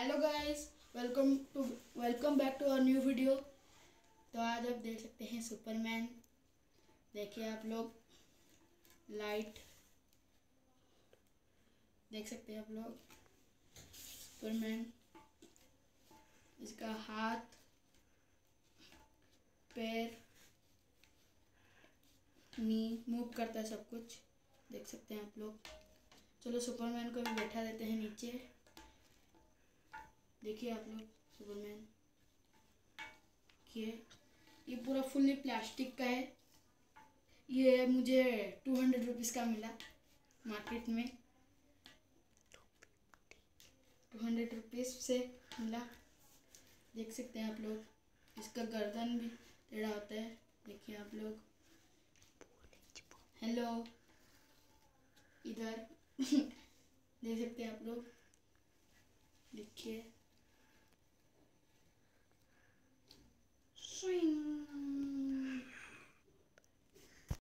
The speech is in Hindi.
Hello guys welcome to welcome back to our new video तो आज आप देख सकते हैं सुपरमैन देखिए आप लोग लाइट देख सकते हैं आप लोग सुपरमैन इसका हाथ, पैर नी मूव करता है सब कुछ। देख सकते हैं आप लोग। चलो सुपरमैन को भी बैठा देते हैं नीचे। देखिए आप लोग सुपरमैन ये ये पूरा फुल्ली प्लास्टिक का है। ये मुझे टू हंड्रेड रुपीज़ का मिला मार्केट में। टू हंड्रेड रुपीज़ से मिला। देख सकते हैं आप लोग, इसका गर्दन भी टेढ़ा होता है। देखिए आप लोग। हेलो इधर। देख सकते हैं आप लोग। देखिए।